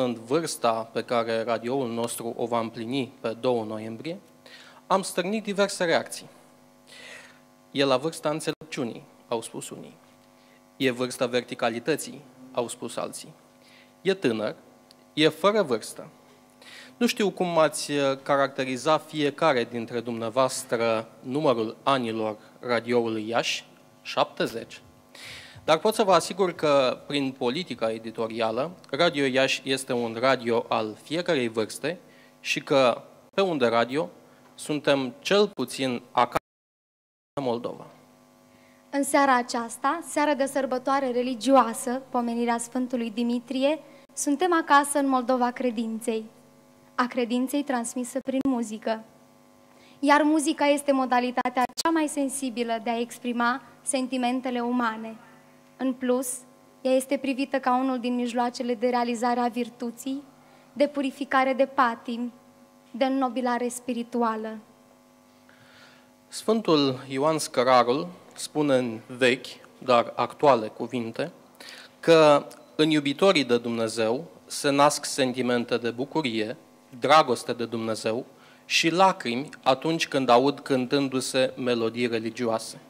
în vârsta pe care radioul nostru o va împlini pe 2 noiembrie, am stârnit diverse reacții. E la vârsta înțelepciunii, au spus unii. E vârsta verticalității, au spus alții. E tânăr, e fără vârstă. Nu știu cum ați caracteriza fiecare dintre dumneavoastră numărul anilor radioului Iași, 70. Dar pot să vă asigur că prin politica editorială, Radio Iași este un radio al fiecarei vârste și că pe unde radio suntem cel puțin acasă în Moldova. În seara aceasta, seara de sărbătoare religioasă, pomenirea Sfântului Dimitrie, suntem acasă în Moldova credinței, a credinței transmisă prin muzică. Iar muzica este modalitatea cea mai sensibilă de a exprima sentimentele umane. În plus, ea este privită ca unul din mijloacele de realizare a virtuții, de purificare de patim, de înnobilare spirituală. Sfântul Ioan Scărarul spune în vechi, dar actuale cuvinte, că în iubitorii de Dumnezeu se nasc sentimente de bucurie, dragoste de Dumnezeu și lacrimi atunci când aud cântându-se melodii religioase.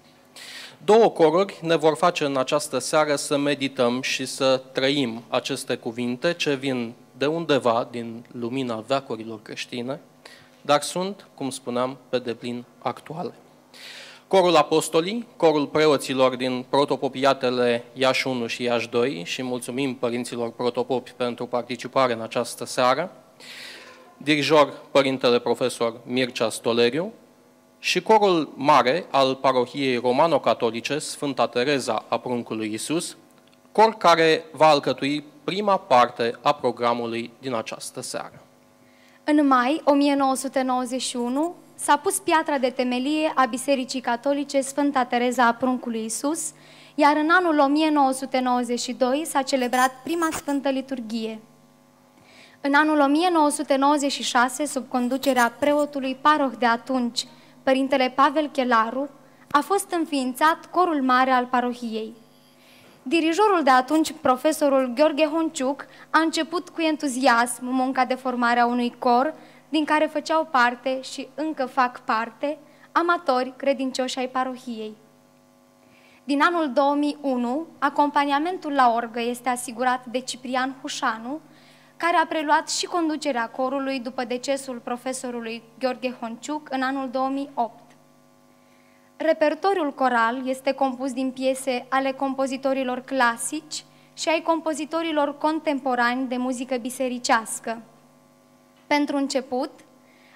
Două coruri ne vor face în această seară să medităm și să trăim aceste cuvinte ce vin de undeva din lumina veacurilor creștine, dar sunt, cum spuneam, pe deplin actuale. Corul Apostolii, corul preoților din protopopiatele Iași 1 și Iași 2 și mulțumim părinților protopopi pentru participare în această seară, dirijor Părintele Profesor Mircea Stoleriu și corul mare al parohiei romano-catolice Sfânta Tereza a Pruncului Isus, cor care va alcătui prima parte a programului din această seară. În mai 1991 s-a pus piatra de temelie a Bisericii Catolice Sfânta Tereza a Pruncului Isus, iar în anul 1992 s-a celebrat prima Sfântă Liturghie. În anul 1996, sub conducerea preotului paroh de atunci, Părintele Pavel Chelaru, a fost înființat corul mare al parohiei. Dirijorul de atunci, profesorul Gheorghe Honciuc, a început cu entuziasm munca de formare a unui cor, din care făceau parte și încă fac parte amatori credincioși ai parohiei. Din anul 2001, acompaniamentul la orgă este asigurat de Ciprian Hușanu, care a preluat și conducerea corului după decesul profesorului Gheorghe Honciuc în anul 2008. Repertoriul coral este compus din piese ale compozitorilor clasici și ai compozitorilor contemporani de muzică bisericească. Pentru început,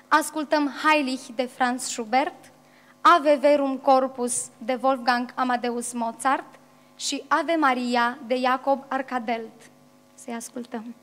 ascultăm Heilig de Franz Schubert, Ave Verum Corpus de Wolfgang Amadeus Mozart și Ave Maria de Jacob Arcadelt. Să-i ascultăm.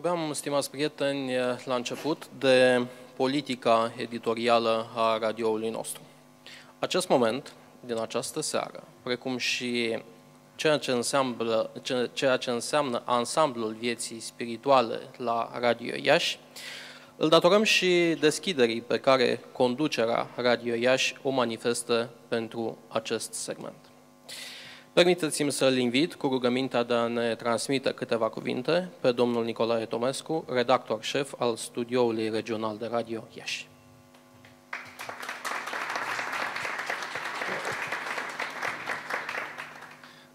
Vorbeam, stimați prieteni, la început de politica editorială a radioului nostru. Acest moment, din această seară, precum și ceea ce înseamnă, ceea ce înseamnă ansamblul vieții spirituale la Radio Iași, îl datorăm și deschiderii pe care conducerea Radio Iași o manifestă pentru acest segment. Permiteți-mi să-l invit cu rugămintea de a ne transmite câteva cuvinte pe domnul Nicolae Tomescu, redactor șef al studioului regional de radio Iași.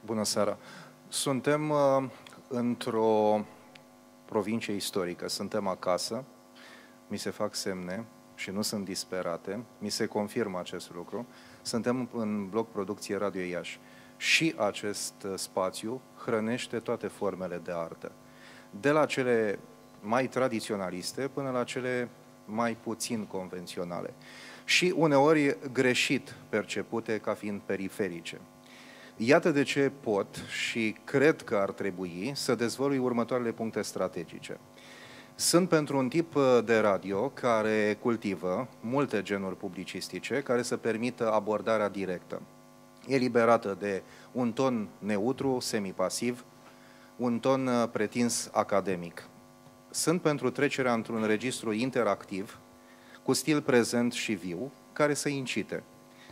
Bună seara! Suntem uh, într-o provincie istorică, suntem acasă, mi se fac semne și nu sunt disperate, mi se confirmă acest lucru. Suntem în bloc producție Radio Iași și acest uh, spațiu hrănește toate formele de artă. De la cele mai tradiționaliste până la cele mai puțin convenționale. Și uneori greșit percepute ca fiind periferice. Iată de ce pot și cred că ar trebui să dezvolui următoarele puncte strategice. Sunt pentru un tip uh, de radio care cultivă multe genuri publicistice care să permită abordarea directă eliberată de un ton neutru, semipasiv, un ton uh, pretins academic. Sunt pentru trecerea într-un registru interactiv, cu stil prezent și viu, care să incite.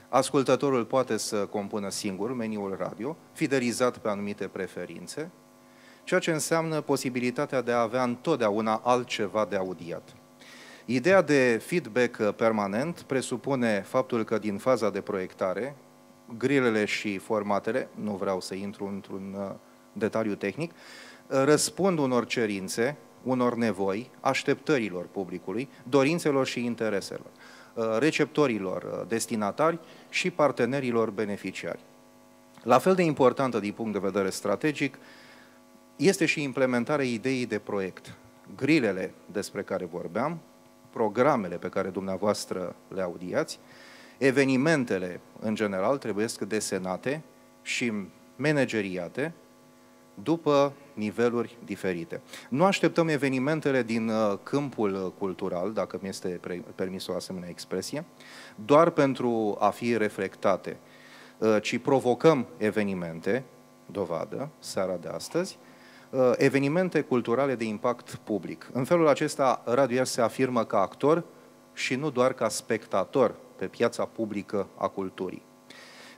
Ascultătorul poate să compună singur meniul radio, fidelizat pe anumite preferințe, ceea ce înseamnă posibilitatea de a avea întotdeauna altceva de audiat. Ideea de feedback permanent presupune faptul că din faza de proiectare, grilele și formatele, nu vreau să intru într-un uh, detaliu tehnic, uh, răspund unor cerințe, unor nevoi, așteptărilor publicului, dorințelor și intereselor, uh, receptorilor destinatari și partenerilor beneficiari. La fel de importantă din punct de vedere strategic este și implementarea ideii de proiect. Grilele despre care vorbeam, programele pe care dumneavoastră le audiați, Evenimentele, în general, trebuie să desenate și manageriate după niveluri diferite. Nu așteptăm evenimentele din uh, câmpul cultural, dacă mi este permis o asemenea expresie, doar pentru a fi reflectate, uh, ci provocăm evenimente, dovadă, seara de astăzi, uh, evenimente culturale de impact public. În felul acesta, Radio se afirmă ca actor și nu doar ca spectator pe piața publică a culturii.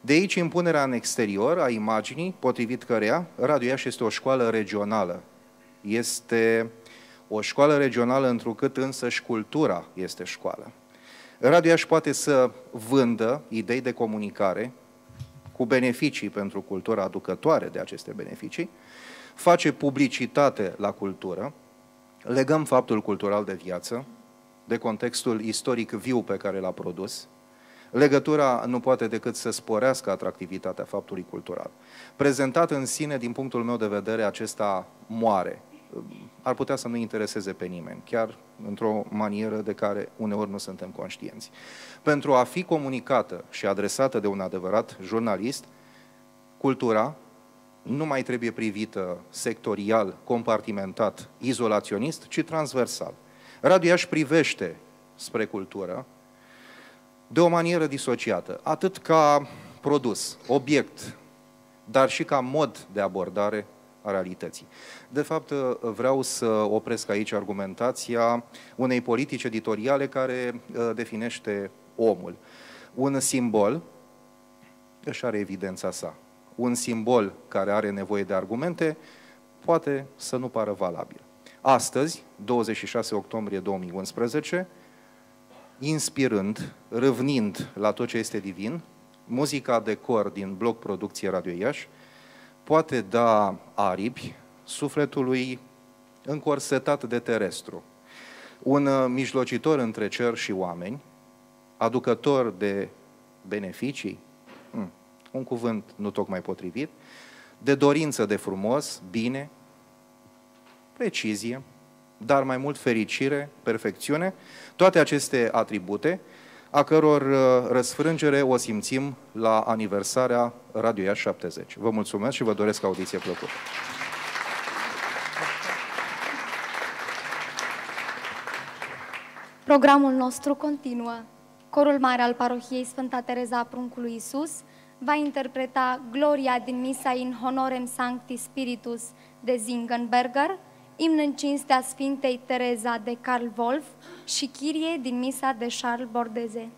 De aici impunerea în exterior a imaginii, potrivit căreia Radio Iași este o școală regională. Este o școală regională întrucât însăși cultura este școală. Radio Iași poate să vândă idei de comunicare cu beneficii pentru cultura aducătoare de aceste beneficii, face publicitate la cultură, legăm faptul cultural de viață, de contextul istoric viu pe care l-a produs, legătura nu poate decât să sporească atractivitatea faptului cultural. Prezentat în sine, din punctul meu de vedere, acesta moare. Ar putea să nu intereseze pe nimeni, chiar într-o manieră de care uneori nu suntem conștienți. Pentru a fi comunicată și adresată de un adevărat jurnalist, cultura nu mai trebuie privită sectorial, compartimentat, izolaționist, ci transversal. Radio Iași privește spre cultură de o manieră disociată, atât ca produs, obiect, dar și ca mod de abordare a realității. De fapt, vreau să opresc aici argumentația unei politici editoriale care uh, definește omul. Un simbol își are evidența sa. Un simbol care are nevoie de argumente poate să nu pară valabil. Astăzi, 26 octombrie 2011, inspirând, râvnind la tot ce este divin, muzica de cor din bloc producție Radio Iași poate da aripi sufletului încorsetat de terestru. Un uh, mijlocitor între cer și oameni, aducător de beneficii, hmm, un cuvânt nu tocmai potrivit, de dorință de frumos, bine, precizie, dar mai mult fericire, perfecțiune, toate aceste atribute, a căror uh, răsfrângere o simțim la aniversarea Radio Iași 70. Vă mulțumesc și vă doresc audiție plăcută. Programul nostru continuă. Corul mare al parohiei Sfânta Tereza a Pruncului Isus va interpreta Gloria din misa in honorem Sancti Spiritus de Zingenberger, imn în cinstea Sfintei Tereza de Karl Wolf și Chirie din misa de Charles Bordeze.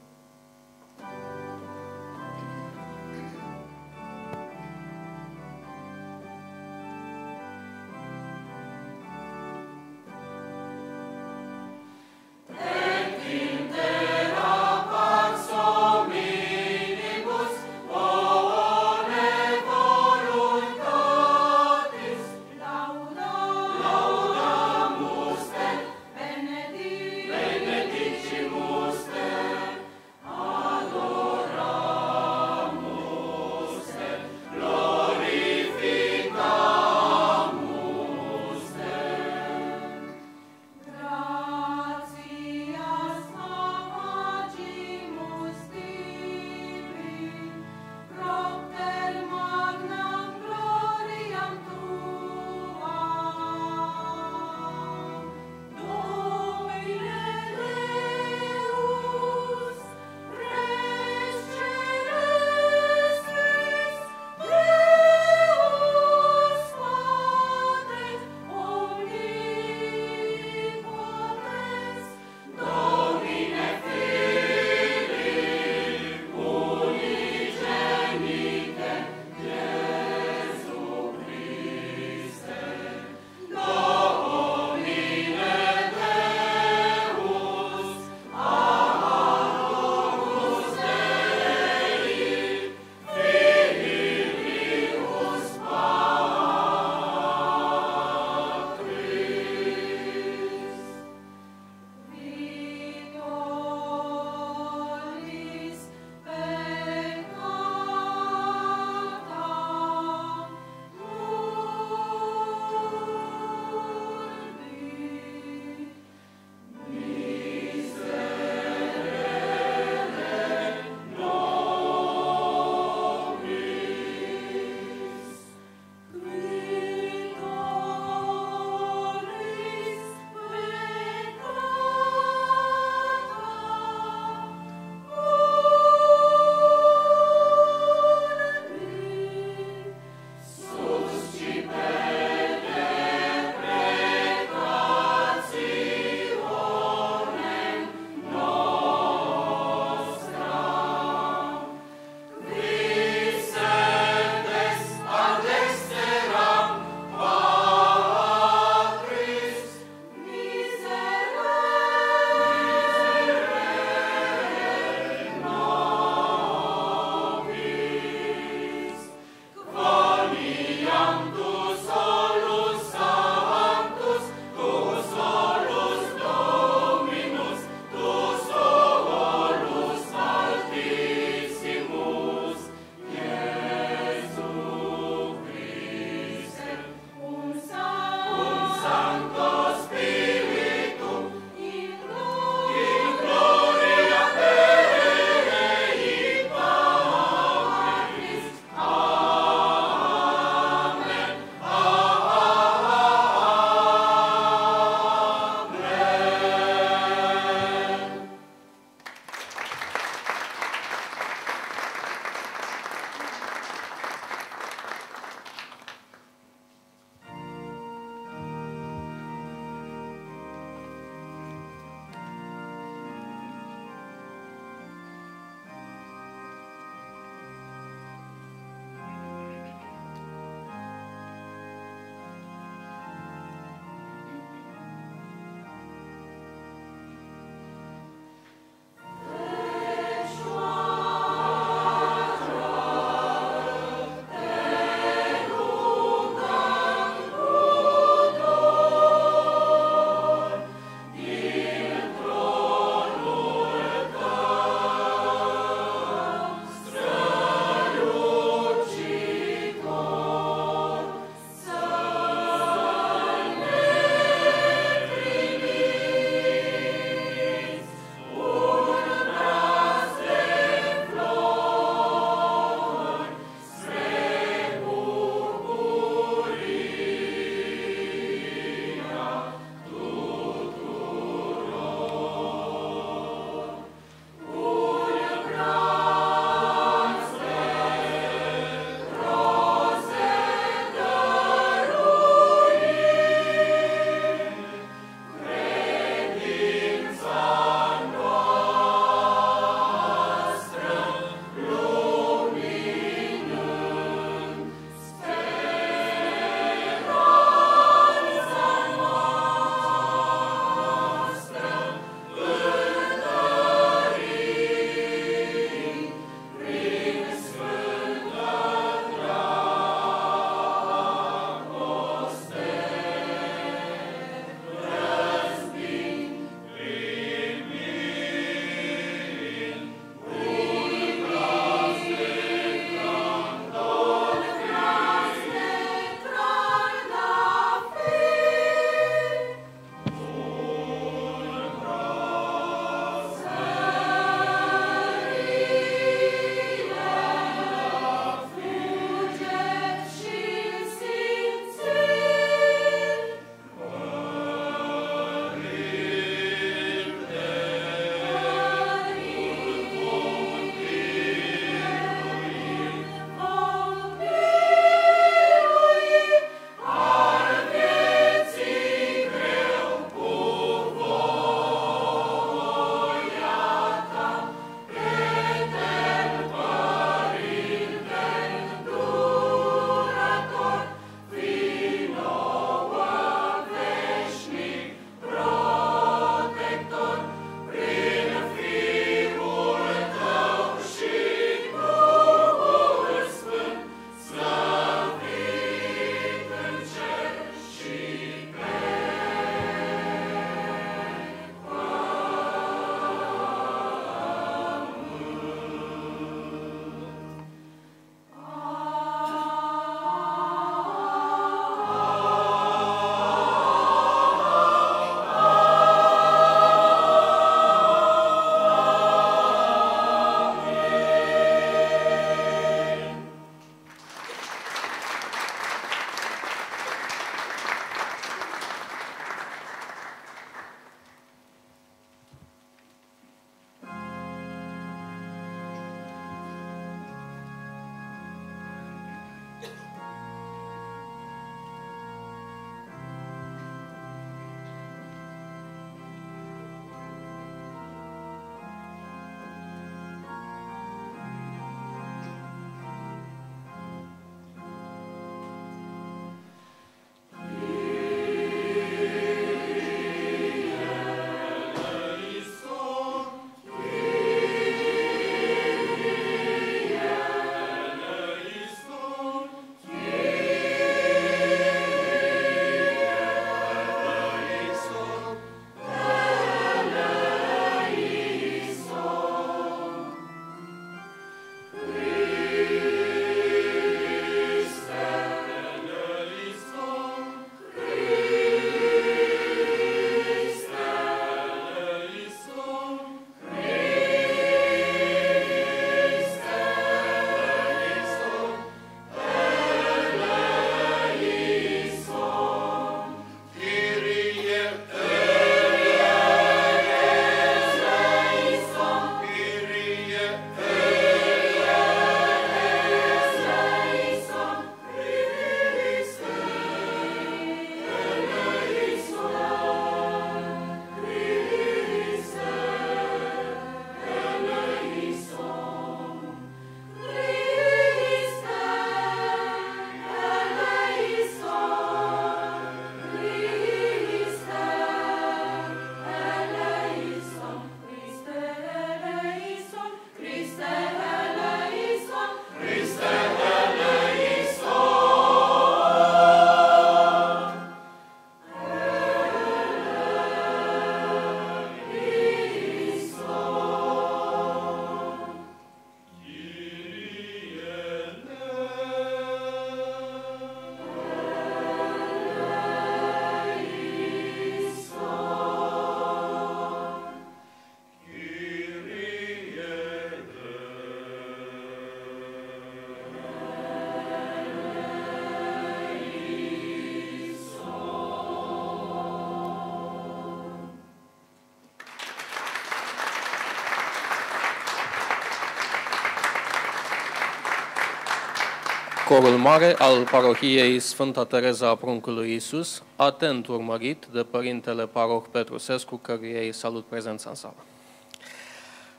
Corul mare al parohiei Sfânta Tereza a Pruncului Iisus, atent urmărit de Părintele Paroh Petru Sescu, căruia îi salut prezența în sală.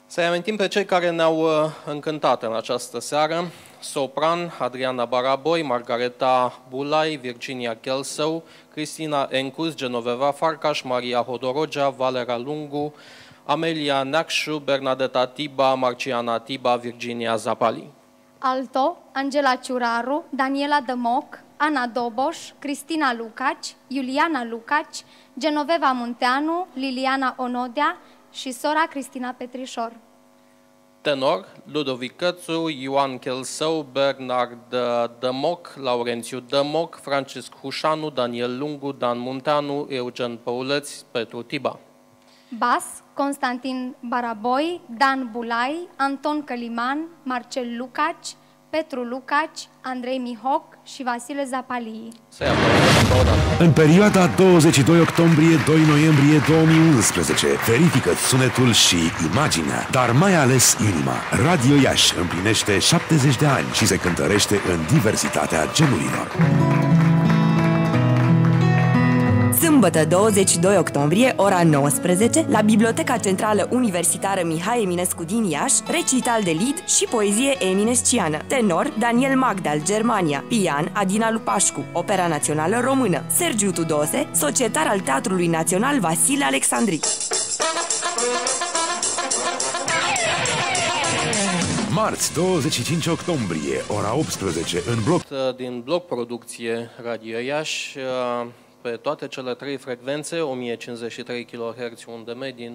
Să-i amintim pe cei care ne-au uh, încântat în această seară, Sopran, Adriana Baraboi, Margareta Bulai, Virginia Kelsău, Cristina Encus, Genoveva Farcaș, Maria Hodorogea, Valera Lungu, Amelia Neacșu, Bernadeta Tiba, Marciana Tiba, Virginia Zapali. Alto, Angela Ciuraru, Daniela Dămoc, Ana Doboș, Cristina Lucaci, Iuliana Lucaci, Genoveva Munteanu, Liliana Onodea și sora Cristina Petrișor. Tenor, Ludovic Cățu, Ioan Chelsău, Bernard Dămoc, Laurențiu Dămoc, Francisc Hușanu, Daniel Lungu, Dan Munteanu, Eugen Păuleț, Petru Tiba. Bas, Constantin Baraboi, Dan Bulai, Anton Căliman, Marcel Lucaci, Petru Lucaci, Andrei Mihoc și Vasile Zapalii. În perioada 22 octombrie-2 noiembrie 2011, verifică sunetul și imaginea, dar mai ales inima. Radio Iași împlinește 70 de ani și se cântărește în diversitatea genurilor. Sâmbătă 22 octombrie, ora 19, la Biblioteca Centrală Universitară Mihai Eminescu din Iași, recital de lid și poezie eminesciană. Tenor Daniel Magdal, Germania. Pian Adina Lupașcu, Opera Națională Română. Sergiu Tudose, societar al Teatrului Național Vasile Alexandric. Marți, 25 octombrie, ora 18, în bloc... Din bloc producție Radio Iași, pe toate cele trei frecvențe, 1053 kHz unde medii, 90,8-96,3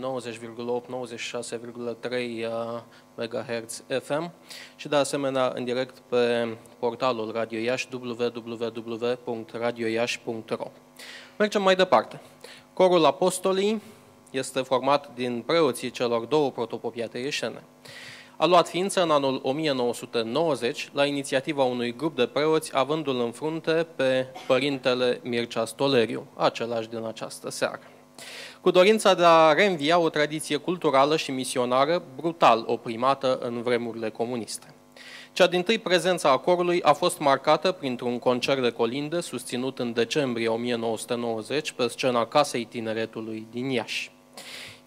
MHz FM și de asemenea în direct pe portalul Radio Iași www.radioiași.ro Mergem mai departe. Corul Apostolii este format din preoții celor două protopopiate ieșene a luat ființă în anul 1990 la inițiativa unui grup de preoți, avându-l în frunte pe părintele Mircea Stoleriu, același din această seară. Cu dorința de a reînvia o tradiție culturală și misionară brutal oprimată în vremurile comuniste. Cea din tâi prezența acorului a fost marcată printr-un concert de colinde susținut în decembrie 1990 pe scena Casei Tineretului din Iași.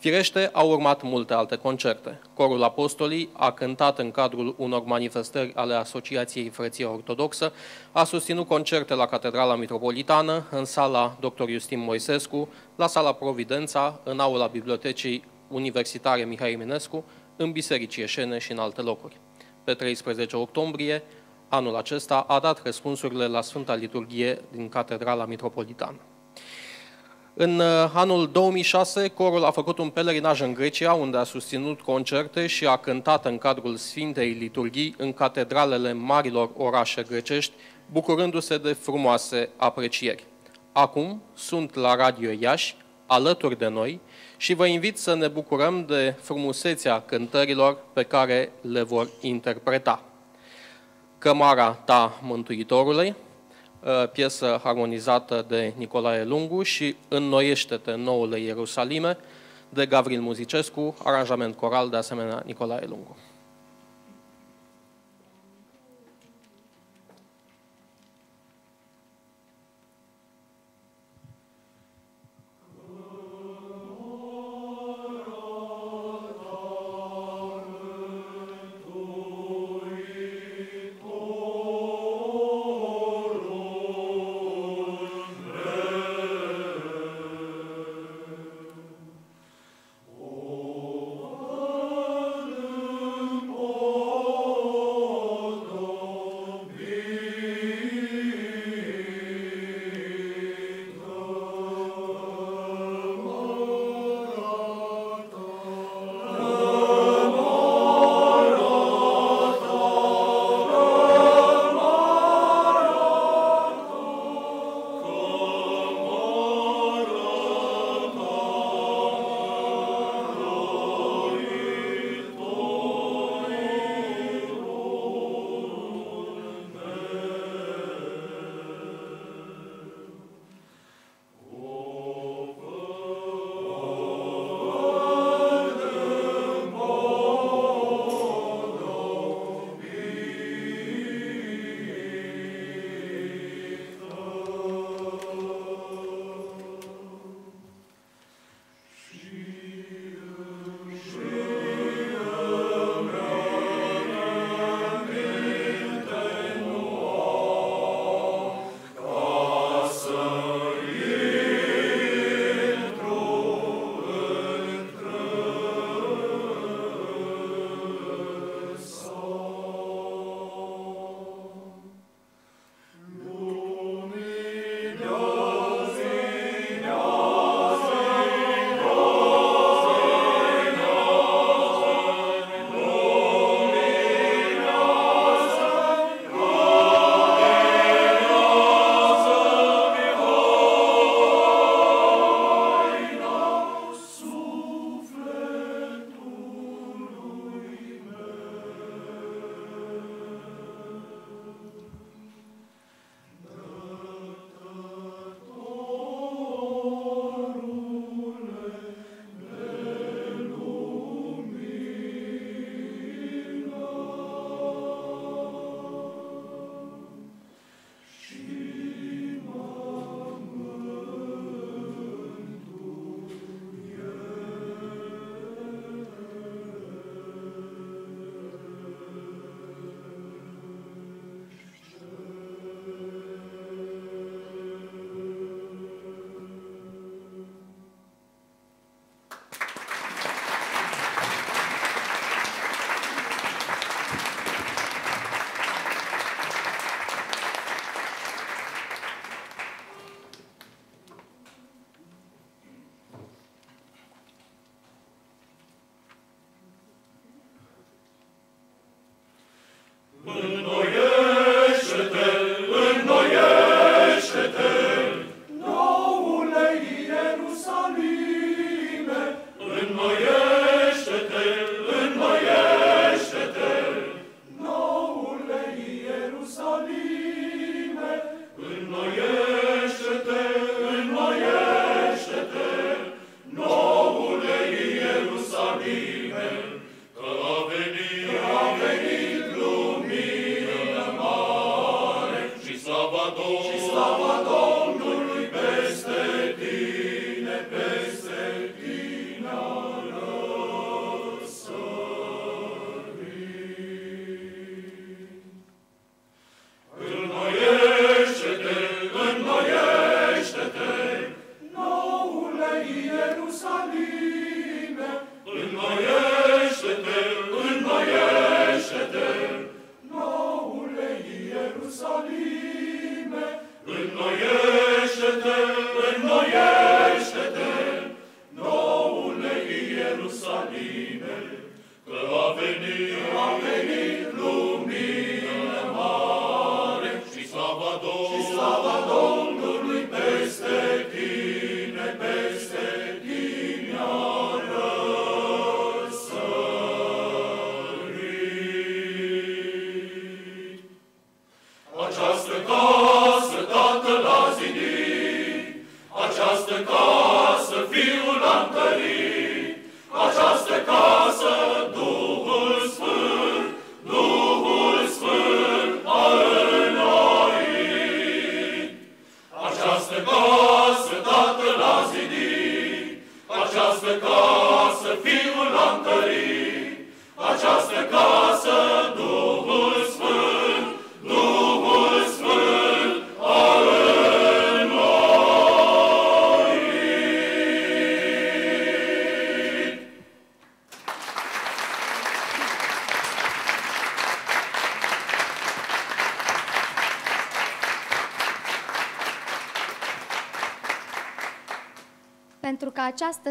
Firește, au urmat multe alte concerte. Corul Apostolii a cântat în cadrul unor manifestări ale Asociației Frăția Ortodoxă, a susținut concerte la Catedrala Mitropolitană, în sala Dr. Justin Moisescu, la sala Providența, în aula Bibliotecii Universitare Mihai Eminescu, în biserici ieșene și în alte locuri. Pe 13 octombrie, anul acesta, a dat răspunsurile la Sfânta Liturghie din Catedrala Mitropolitană. În uh, anul 2006, corul a făcut un pelerinaj în Grecia, unde a susținut concerte și a cântat în cadrul Sfintei Liturghii în catedralele marilor orașe grecești, bucurându-se de frumoase aprecieri. Acum sunt la Radio Iași, alături de noi, și vă invit să ne bucurăm de frumusețea cântărilor pe care le vor interpreta. Cămara ta, Mântuitorului, Uh, piesă harmonizată de Nicolae Lungu și Înnoiește-te noule Ierusalime de Gavril Muzicescu, aranjament coral de asemenea Nicolae Lungu.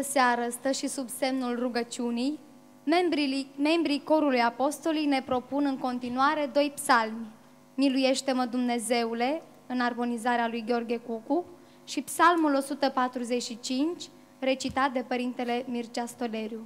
Seară stă și sub semnul rugăciunii, membrii, membrii corului apostolii ne propun în continuare doi psalmi. Miluiește-mă Dumnezeule, în armonizarea lui Gheorghe Cucu, și psalmul 145, recitat de Părintele Mircea Stoleriu.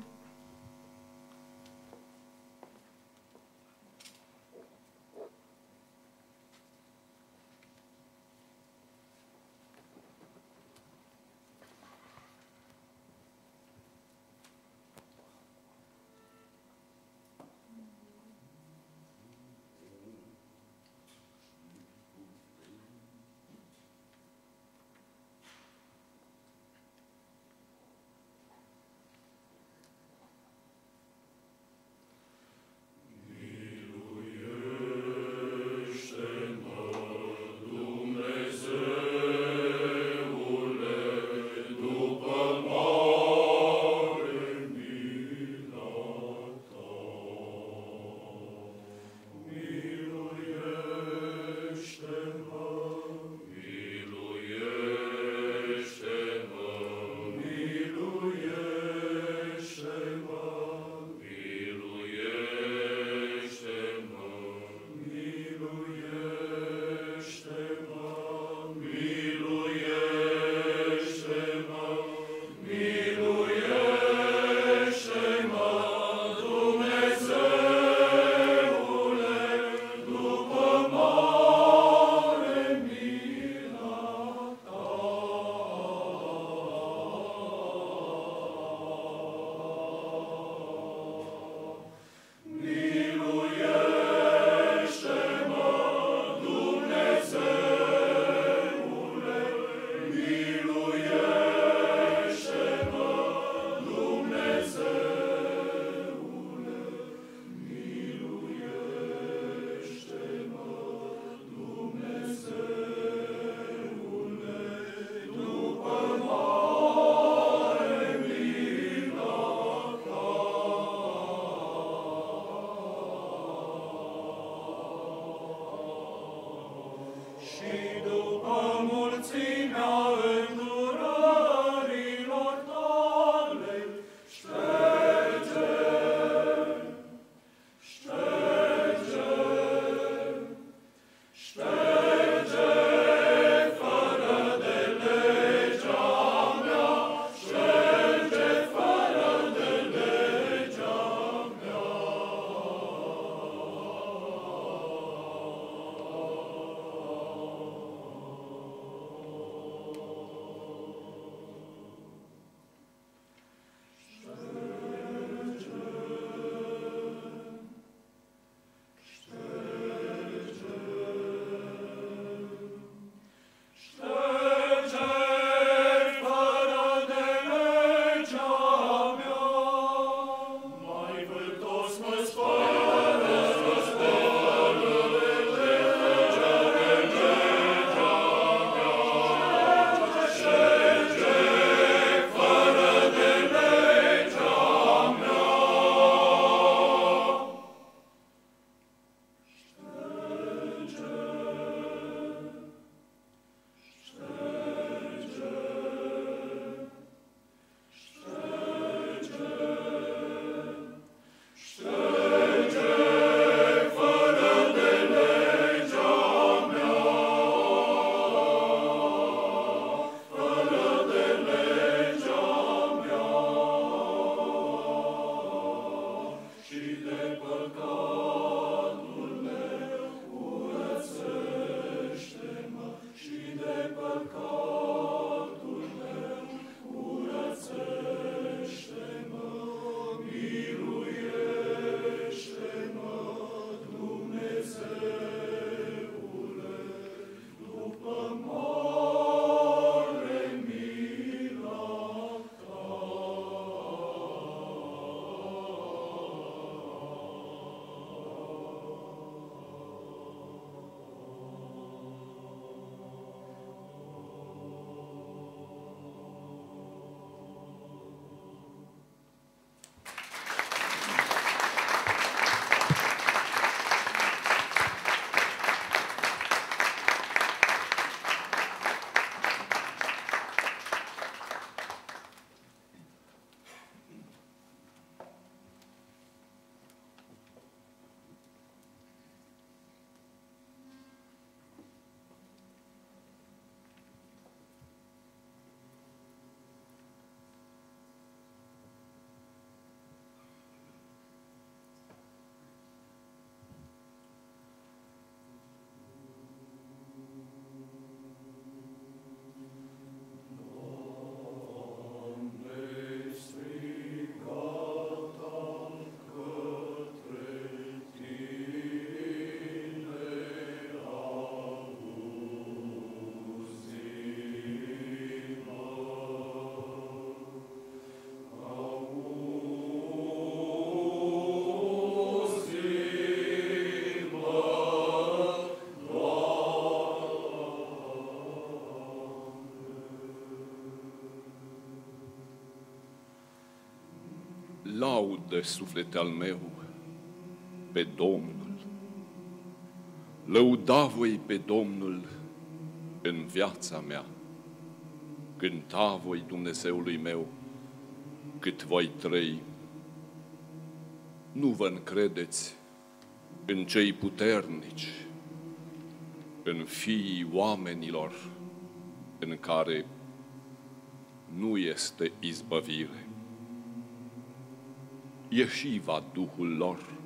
Laudă suflete al meu pe Domnul. Lăuda voi pe Domnul în viața mea. Cânta voi Dumnezeului meu cât voi trăi. Nu vă încredeți în cei puternici, în fiii oamenilor în care nu este izbăvire. Ieși va Duhul lor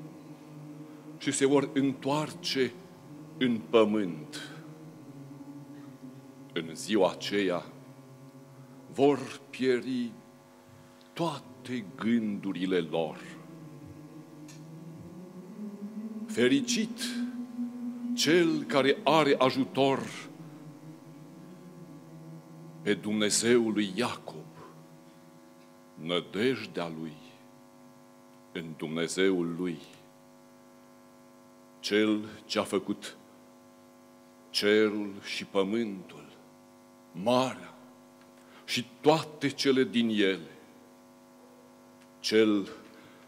și se vor întoarce în pământ. În ziua aceea vor pieri toate gândurile lor. Fericit cel care are ajutor pe Dumnezeul lui Iacob, nădejdea lui în Dumnezeul lui, cel ce a făcut cerul și pământul, marea și toate cele din ele, cel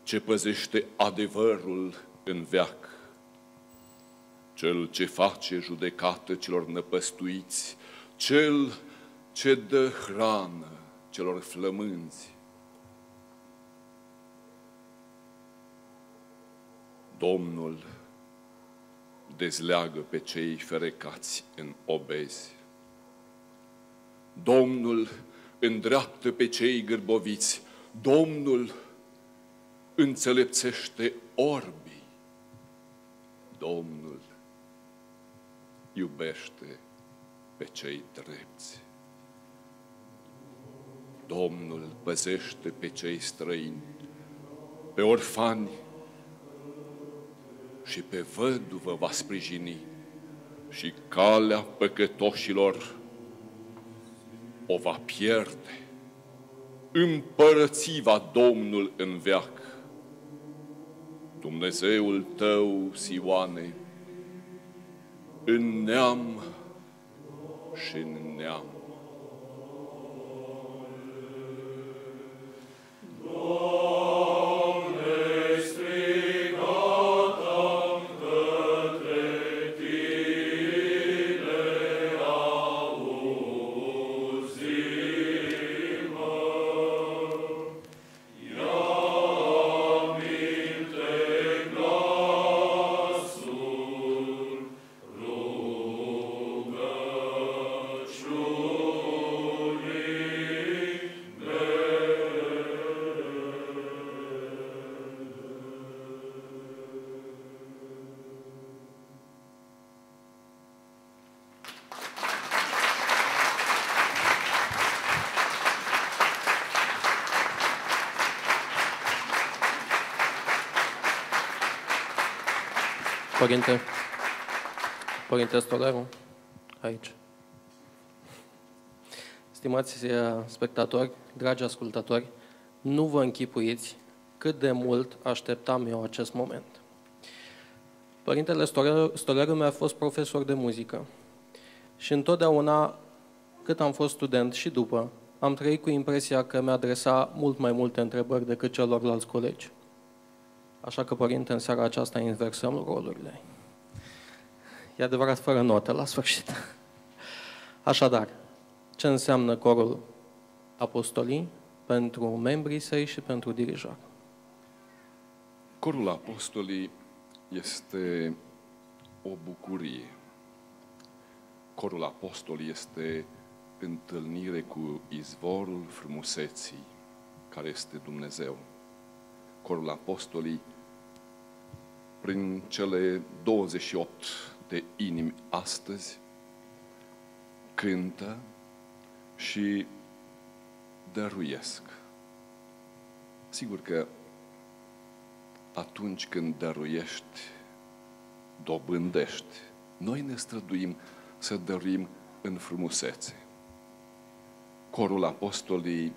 ce păzește adevărul în veac, cel ce face judecată celor năpăstuiți, cel ce dă hrană celor flămânzi. Domnul dezleagă pe cei ferecați în obezi. Domnul îndreaptă pe cei gârboviți. Domnul înțelepțește orbii. Domnul iubește pe cei drepți. Domnul păzește pe cei străini, pe orfani și pe văduvă va sprijini și calea păcătoșilor o va pierde. Împărățiva Domnul în veac. Dumnezeul tău, Sioane, în neam și în neam. Părinte, Părinte Stoleru, aici. Stimați uh, spectatori, dragi ascultători, nu vă închipuiți cât de mult așteptam eu acest moment. Părintele Stoleru mi-a fost profesor de muzică și întotdeauna, cât am fost student și după, am trăit cu impresia că mi-a adresa mult mai multe întrebări decât celorlalți colegi. Așa că, părinte, în seara aceasta inversăm rolurile. E adevărat, fără notă la sfârșit. Așadar, ce înseamnă corul apostolii pentru membrii săi și pentru dirijor? Corul apostolii este o bucurie. Corul apostolii este întâlnire cu izvorul frumuseții, care este Dumnezeu. Corul apostolii prin cele 28 de inimi astăzi, cântă și dăruiesc. Sigur că atunci când dăruiești, dobândești. Noi ne străduim să dăruim în frumusețe. Corul Apostolii,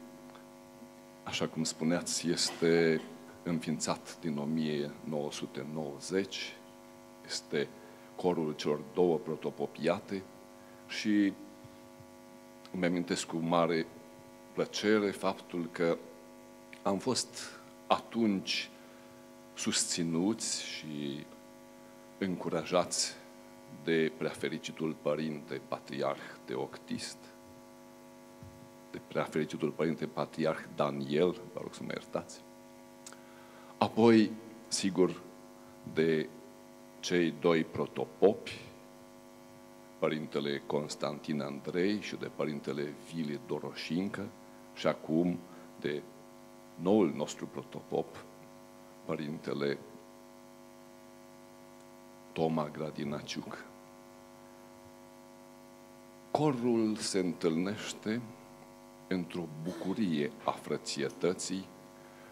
așa cum spuneați, este înființat din 1990, este corul celor două protopopiate și îmi amintesc cu mare plăcere faptul că am fost atunci susținuți și încurajați de preafericitul Părinte Patriarh Teoctist, de preafericitul Părinte Patriarh Daniel, vă rog să mă iertați, apoi, sigur, de cei doi protopopi, Părintele Constantin Andrei și de Părintele Vile Doroșincă și acum de noul nostru protopop, Părintele Toma Gradinaciuc. Corul se întâlnește într-o bucurie a frățietății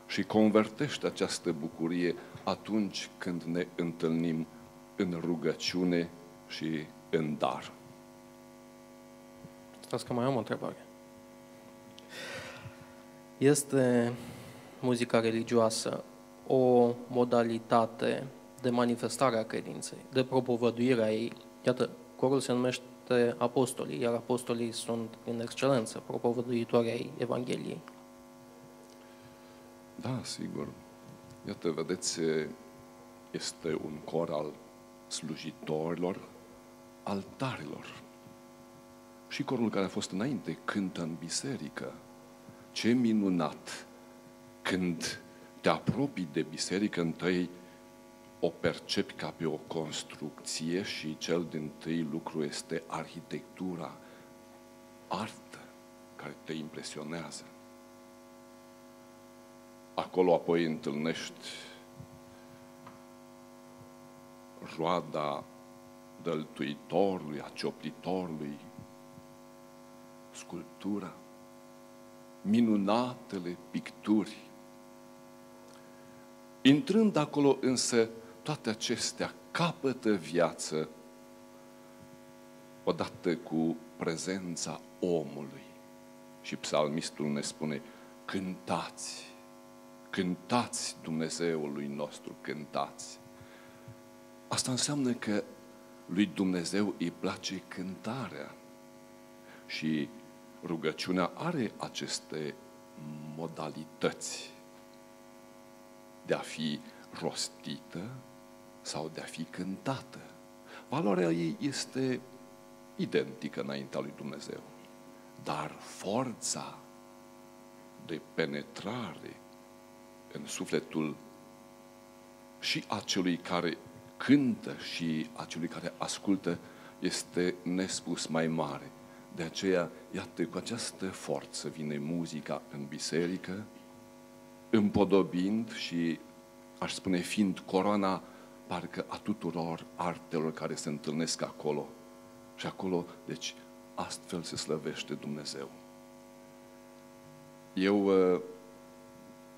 și convertește această bucurie atunci când ne întâlnim în rugăciune și în dar. Stați că mai am o întrebare. Este muzica religioasă o modalitate de manifestare a credinței, de propovăduire a ei. Iată, corul se numește apostolii, iar apostolii sunt, în excelență, propovăduitorii ai Evangheliei. Da, sigur. Iată, vedeți, este un cor al slujitorilor, altarilor. Și corul care a fost înainte cântă în biserică. Ce minunat când te apropii de biserică, întâi o percepi ca pe o construcție și cel din tâi lucru este arhitectura, artă, care te impresionează. Acolo apoi întâlnești roada dăltuitorului, a cioplitorului, sculptura, minunatele picturi. Intrând acolo însă, toate acestea capătă viață odată cu prezența omului. Și psalmistul ne spune, cântați, cântați Dumnezeului nostru, cântați. Asta înseamnă că lui Dumnezeu îi place cântarea. Și rugăciunea are aceste modalități de a fi rostită sau de a fi cântată. Valoarea ei este identică înaintea lui Dumnezeu. Dar forța de penetrare în sufletul și a celui care cântă și a celui care ascultă este nespus mai mare. De aceea, iată, cu această forță vine muzica în biserică, împodobind și, aș spune, fiind coroana parcă a tuturor artelor care se întâlnesc acolo. Și acolo, deci, astfel se slăvește Dumnezeu. Eu uh,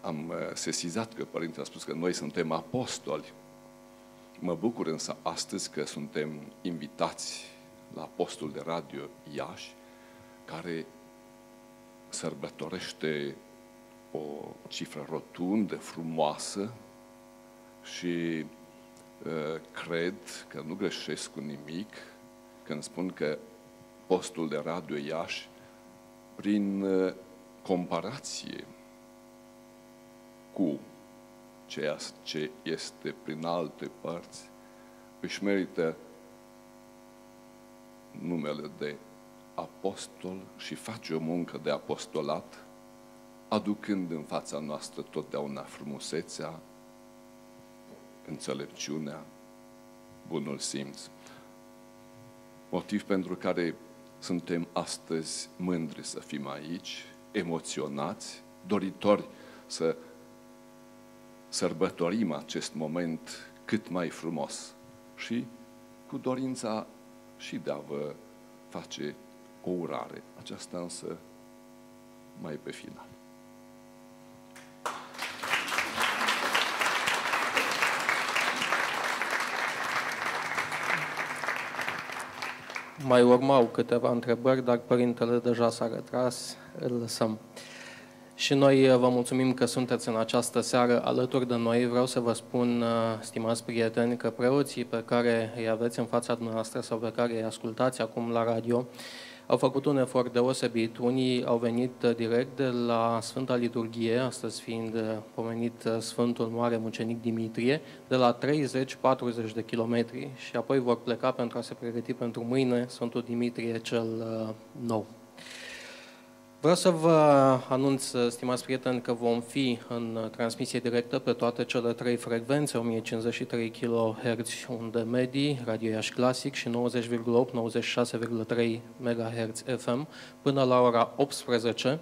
am uh, sesizat că Părintele a spus că noi suntem apostoli. Mă bucur însă astăzi că suntem invitați la Apostol de Radio Iași, care sărbătorește o cifră rotundă, frumoasă și uh, cred că nu greșesc cu nimic când spun că postul de Radio Iași, prin uh, comparație cu ceea ce este prin alte părți, își merită numele de apostol și face o muncă de apostolat, aducând în fața noastră totdeauna frumusețea, înțelepciunea, bunul simț. Motiv pentru care suntem astăzi mândri să fim aici, emoționați, doritori să sărbătorim acest moment cât mai frumos și cu dorința și de a vă face o urare. Aceasta însă mai pe final. Mai urmau câteva întrebări, dar părintele deja s-a retras, îl lăsăm. Și noi uh, vă mulțumim că sunteți în această seară alături de noi. Vreau să vă spun, uh, stimați prieteni, că preoții pe care îi aveți în fața dumneavoastră sau pe care îi ascultați acum la radio au făcut un efort deosebit. Unii au venit uh, direct de la Sfânta Liturghie, astăzi fiind uh, pomenit uh, Sfântul Mare Mucenic Dimitrie, de la 30-40 de kilometri și apoi vor pleca pentru a se pregăti pentru mâine Sfântul Dimitrie cel nou. Vreau să vă anunț, stimați prieteni, că vom fi în transmisie directă pe toate cele trei frecvențe, 1053 kHz unde medii, Radio Iași Clasic și 90,8-96,3 MHz FM până la ora 18.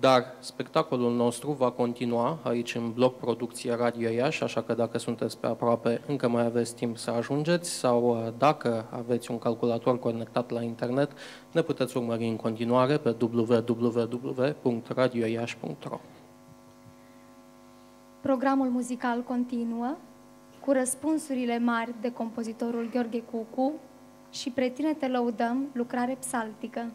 Dar spectacolul nostru va continua aici în bloc producție Radio Iași, așa că dacă sunteți pe aproape, încă mai aveți timp să ajungeți sau uh, dacă aveți un calculator conectat la internet, ne puteți urmări în continuare pe www.radioiași.ro Programul muzical continuă cu răspunsurile mari de compozitorul Gheorghe Cucu și pre tine te lăudăm lucrare psaltică.